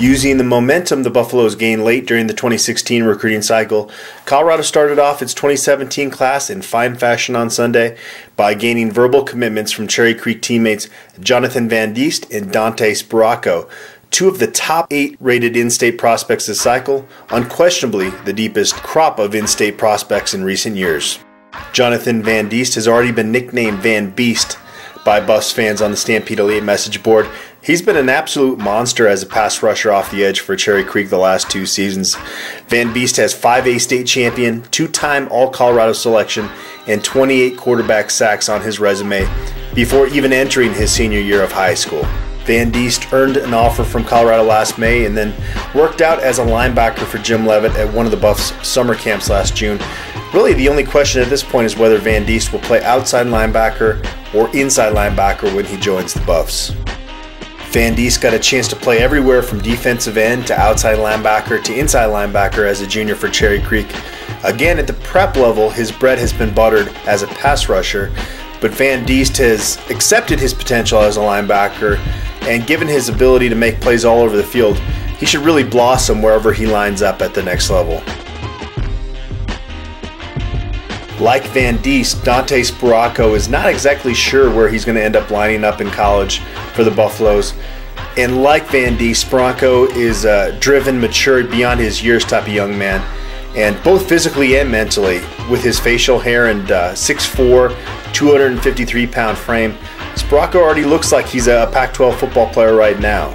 Using the momentum the Buffaloes gained late during the 2016 recruiting cycle, Colorado started off its 2017 class in fine fashion on Sunday by gaining verbal commitments from Cherry Creek teammates Jonathan Van Diest and Dante Sparaco, two of the top eight rated in state prospects this cycle, unquestionably the deepest crop of in state prospects in recent years. Jonathan Van Diest has already been nicknamed Van Beast by Buffs fans on the Stampede Elite message board. He's been an absolute monster as a pass rusher off the edge for Cherry Creek the last two seasons. Van Beast has 5A state champion, two time All Colorado selection, and 28 quarterback sacks on his resume before even entering his senior year of high school. Van Diest earned an offer from Colorado last May and then worked out as a linebacker for Jim Leavitt at one of the Buffs' summer camps last June. Really, the only question at this point is whether Van Diest will play outside linebacker or inside linebacker when he joins the Buffs. Van Diest got a chance to play everywhere from defensive end to outside linebacker to inside linebacker as a junior for Cherry Creek. Again, at the prep level, his bread has been buttered as a pass rusher, but Van Diest has accepted his potential as a linebacker and given his ability to make plays all over the field, he should really blossom wherever he lines up at the next level. Like Van Diest, Dante Sparaco is not exactly sure where he's going to end up lining up in college for the Buffaloes. And like Van Diest, Sparaco is uh, driven, matured beyond his years type of young man, and both physically and mentally, with his facial hair and uh, 6'4, 253 pound frame. Sparaco already looks like he's a Pac 12 football player right now.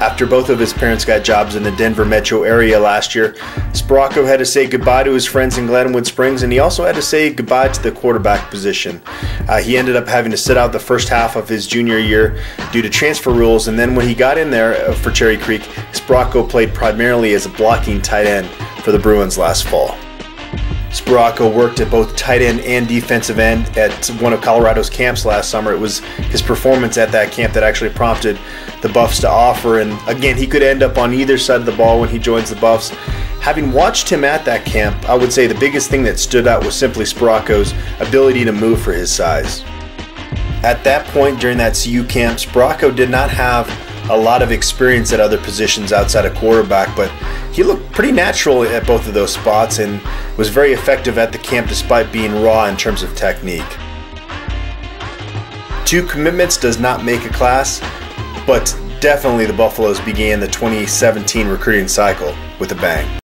After both of his parents got jobs in the Denver metro area last year, Sparaco had to say goodbye to his friends in Glenwood Springs, and he also had to say goodbye to the quarterback position. Uh, he ended up having to sit out the first half of his junior year due to transfer rules, and then when he got in there uh, for Cherry Creek, Sparaco played primarily as a blocking tight end for the Bruins last fall. Sparaco worked at both tight end and defensive end at one of Colorado's camps last summer. It was his performance at that camp that actually prompted the Buffs to offer. And again, he could end up on either side of the ball when he joins the Buffs. Having watched him at that camp, I would say the biggest thing that stood out was simply Sparaco's ability to move for his size. At that point during that CU camp, Sparaco did not have a lot of experience at other positions outside of quarterback, but he looked pretty natural at both of those spots and was very effective at the camp despite being raw in terms of technique. Two commitments does not make a class, but definitely the Buffaloes began the 2017 recruiting cycle with a bang.